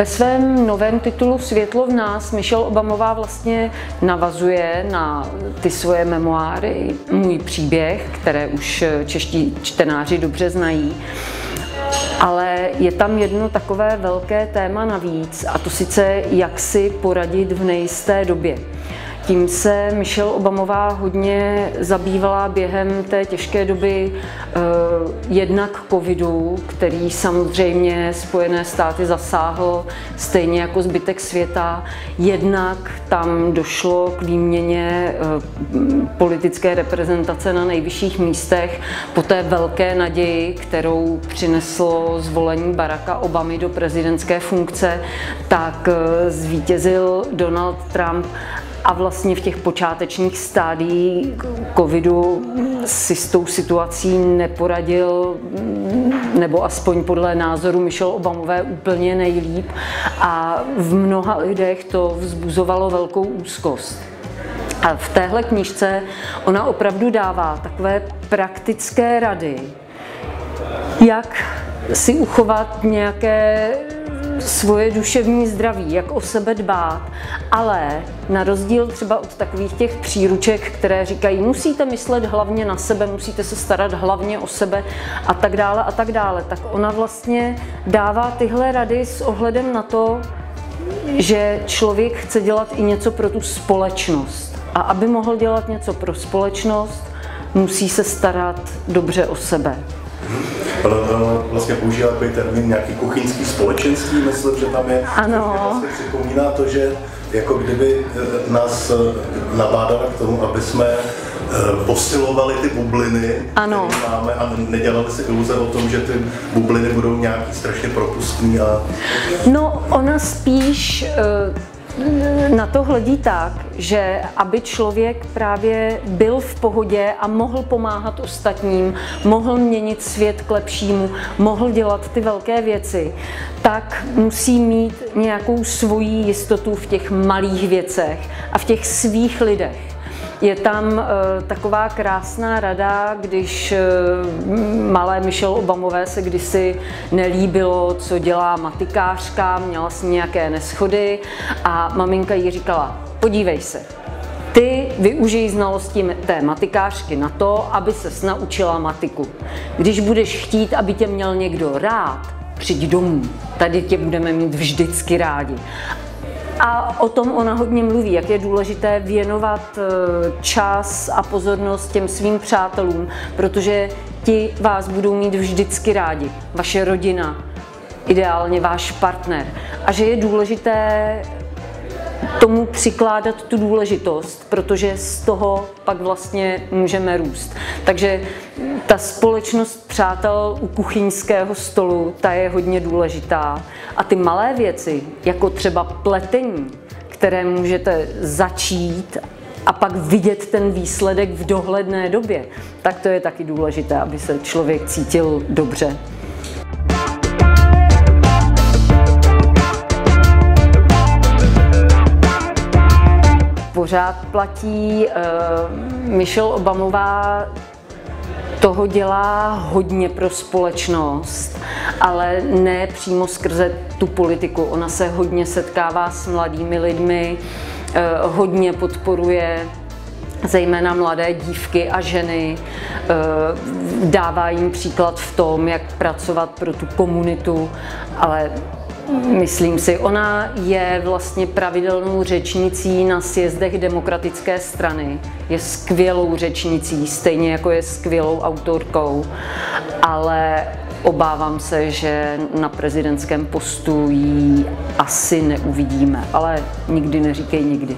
Ve svém novém titulu Světlo v nás Michelle Obamová vlastně navazuje na ty svoje memoáry, můj příběh, které už čeští čtenáři dobře znají. Ale je tam jedno takové velké téma navíc, a to sice jak si poradit v nejisté době. Tím se Michelle Obamová hodně zabývala během té těžké doby eh, jednak covidu, který samozřejmě Spojené státy zasáhl stejně jako zbytek světa. Jednak tam došlo k výměně eh, politické reprezentace na nejvyšších místech po té velké naději, kterou přineslo zvolení Baracka Obamy do prezidentské funkce, tak eh, zvítězil Donald Trump a vlastně v těch počátečních stádiích covidu si s tou situací neporadil, nebo aspoň podle názoru Michelle Obamové úplně nejlíp a v mnoha lidech to vzbuzovalo velkou úzkost. A v téhle knižce ona opravdu dává takové praktické rady, jak si uchovat nějaké svoje duševní zdraví, jak o sebe dbát, ale na rozdíl třeba od takových těch příruček, které říkají, musíte myslet hlavně na sebe, musíte se starat hlavně o sebe a tak dále a tak dále, tak ona vlastně dává tyhle rady s ohledem na to, že člověk chce dělat i něco pro tu společnost. A aby mohl dělat něco pro společnost, musí se starat dobře o sebe. Ona vlastně používá takový termín nějaký kuchyňský společenství, myslím, že tam je. Ano. Vlastně připomíná to, že jako kdyby eh, nás eh, nabádala k tomu, aby jsme eh, posilovali ty bubliny, ano. které máme a nedělali si iluze o tom, že ty bubliny budou nějaký strašně propustný a... No, ona spíš na to hledí tak, že aby člověk právě byl v pohodě a mohl pomáhat ostatním, mohl měnit svět k lepšímu, mohl dělat ty velké věci, tak musí mít nějakou svoji jistotu v těch malých věcech a v těch svých lidech. Je tam uh, taková krásná rada, když uh, malé Michelle Obamové se kdysi nelíbilo, co dělá matikářka, měla s ní nějaké neschody a maminka jí říkala, podívej se, ty využij znalosti té matikářky na to, aby se naučila matiku. Když budeš chtít, aby tě měl někdo rád, přijď domů. Tady tě budeme mít vždycky rádi. A o tom ona hodně mluví, jak je důležité věnovat eh, čas a pozornost těm svým přátelům, protože ti vás budou mít vždycky rádi. Vaše rodina, ideálně váš partner. A že je důležité tomu přikládat tu důležitost, protože z toho pak vlastně můžeme růst. Takže ta společnost přátel u kuchyňského stolu, ta je hodně důležitá. A ty malé věci, jako třeba pletení, které můžete začít a pak vidět ten výsledek v dohledné době, tak to je taky důležité, aby se člověk cítil dobře. pořád platí. Eh, Michelle Obamová toho dělá hodně pro společnost, ale ne přímo skrze tu politiku. Ona se hodně setkává s mladými lidmi, eh, hodně podporuje zejména mladé dívky a ženy, eh, dává jim příklad v tom, jak pracovat pro tu komunitu, ale Myslím si, ona je vlastně pravidelnou řečnicí na sjezdech demokratické strany. Je skvělou řečnicí, stejně jako je skvělou autorkou, ale obávám se, že na prezidentském postu ji asi neuvidíme, ale nikdy neříkej nikdy.